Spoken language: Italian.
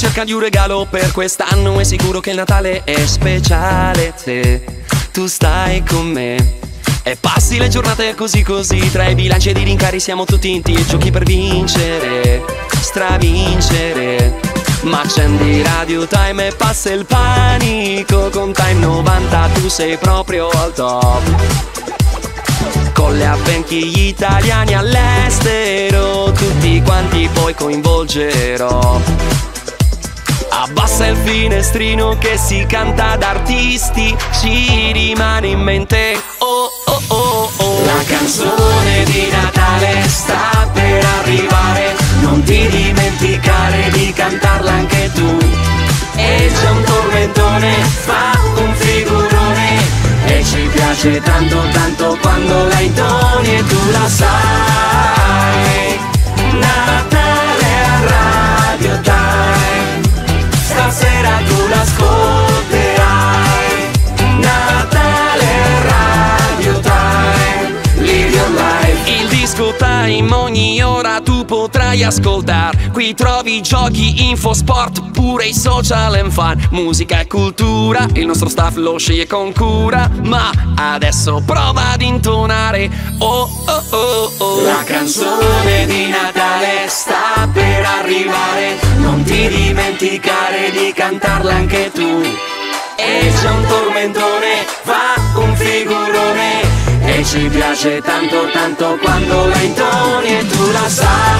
cerca di un regalo per quest'anno È sicuro che il Natale è speciale. Se tu stai con me. E passi le giornate così così. Tra i bilanci ed i rincari siamo tutti in tilt Giochi per vincere, stravincere. Ma accendi Radio Time e passa il panico. Con Time 90 tu sei proprio al top Con le avvenchi gli italiani all'estero Tutti quanti poi coinvolgerò. Abbassa il finestrino che si canta d'artisti Ci rimane in mente oh oh oh oh. La canzone piace tanto tanto quando la intoni e tu la sai. Natale a Radio Time. Stasera tu l'ascolterai. Natale a Radio Time. Live your life. Il disco time ogni ora tu potrai ascoltare Qui trovi giochi, info, sport, pure i social and fun. Musica e cultura, il nostro staff lo sceglie con cura. Ma adesso prova ad intonare. Oh oh oh oh. La canzone di Natale sta per arrivare. Non ti dimenticare di cantarla anche tu. E c'è un tormentone, ci piace tanto tanto quando la intoni e tu la sai